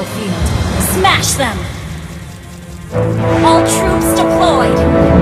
battlefield. Smash them! All troops deployed!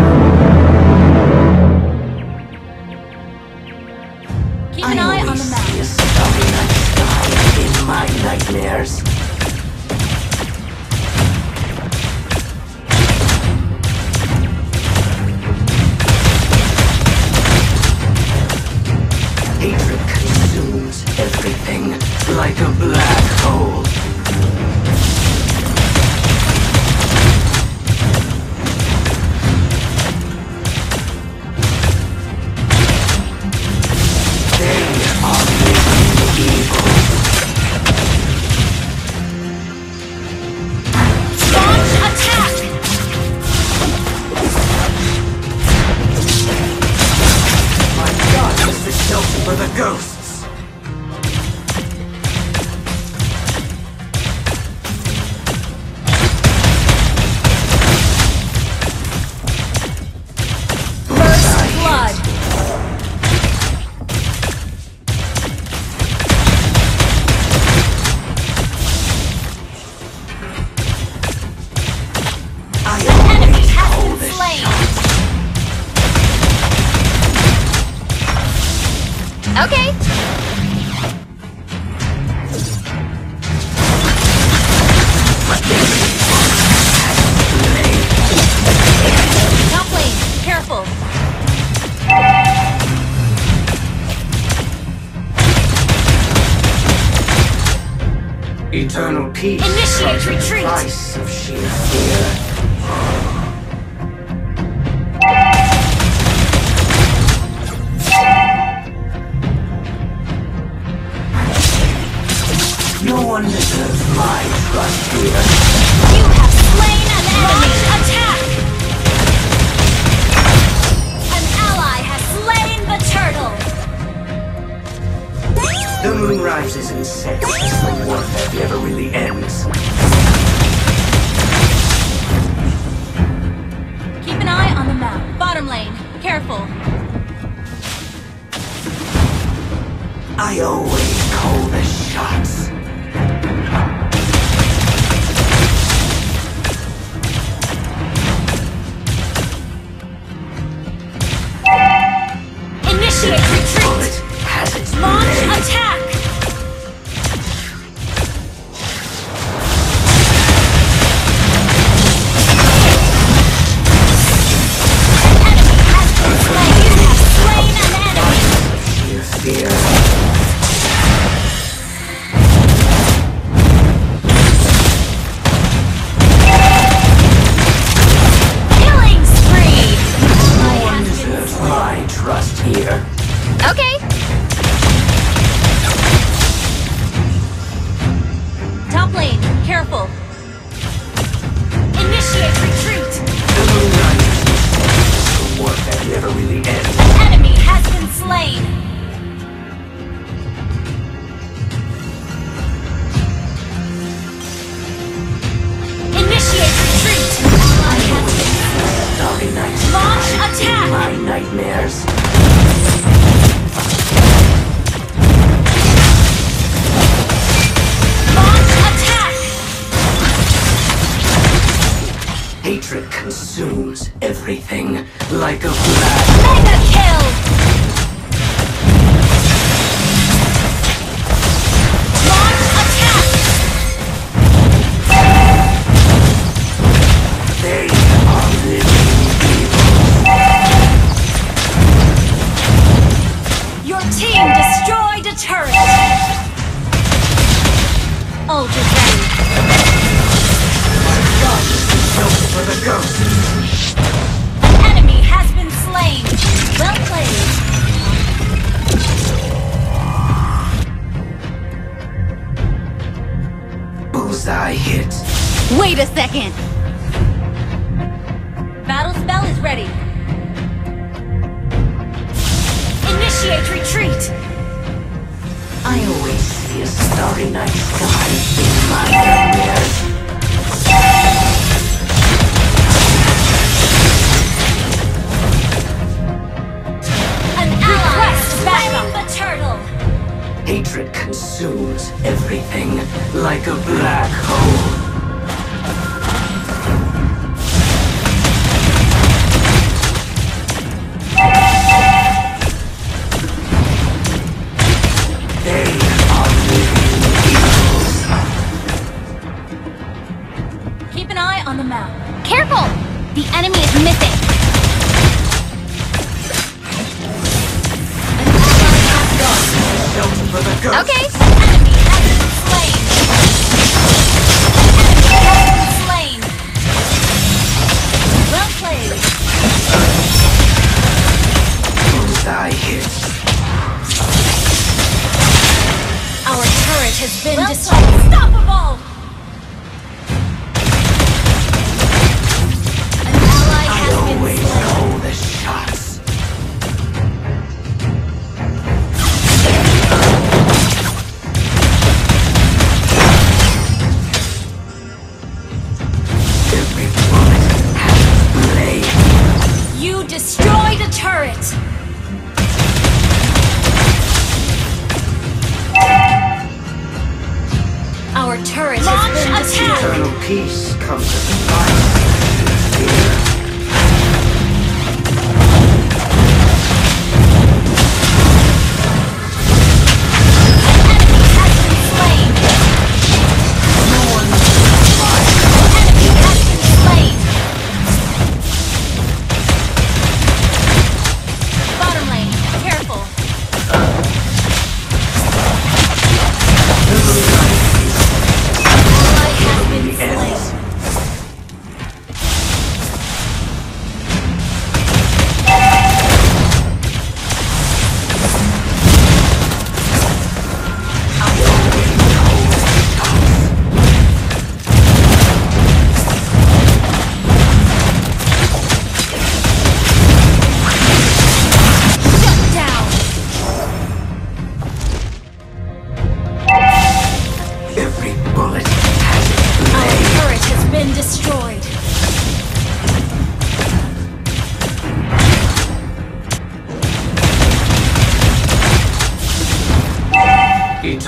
Eternal peace. Initiate retreat. Price of sheer fear. No one deserves my trust here. lives is insane. It's like warfare never really ends. Keep an eye on the map. Bottom lane. Careful. I always call the shots. I hit. Wait a second! Battle spell is ready. Initiate retreat! I always see a starry night sky in my nightmares. An ally Request backup! Hatred consumes everything like a black hole. Okay.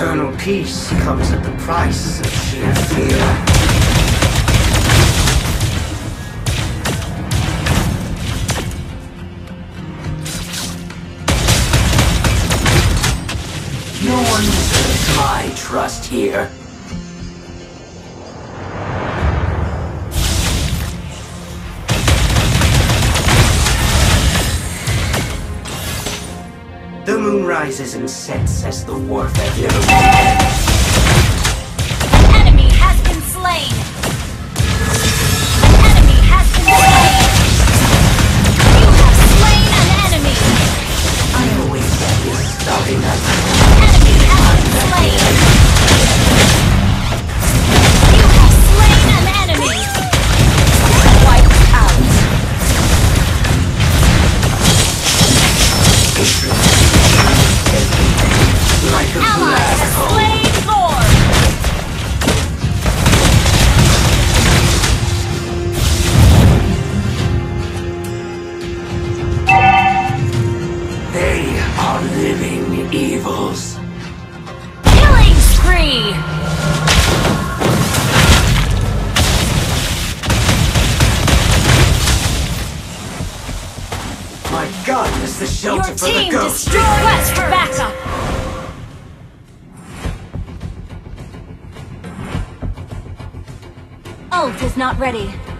eternal peace comes at the price of sheer fear. No one deserves my trust here. rises and sets as the warfare. My god, is the shelter Your for the ghost! Your team destroyed Request backup! Ult is not ready.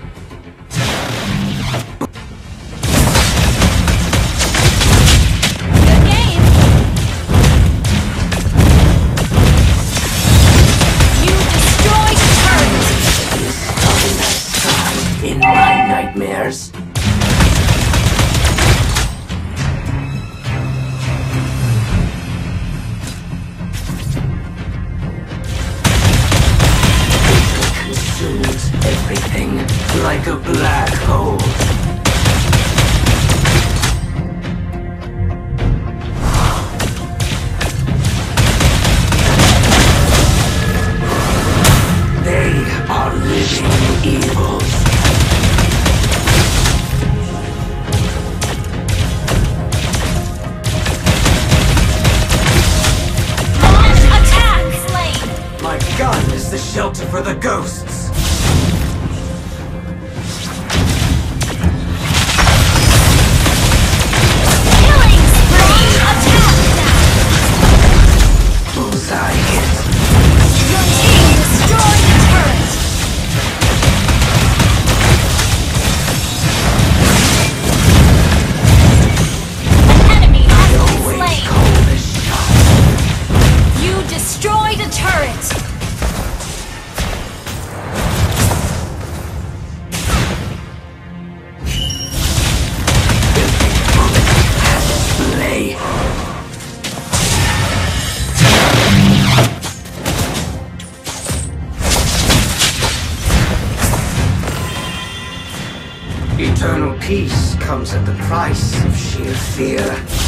At the price of sheer fear.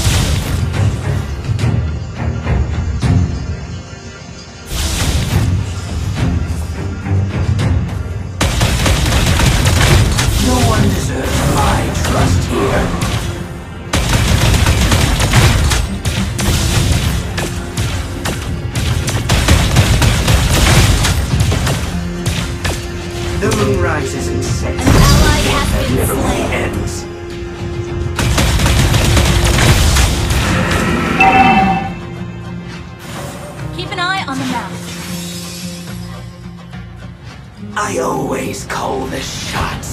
The shots.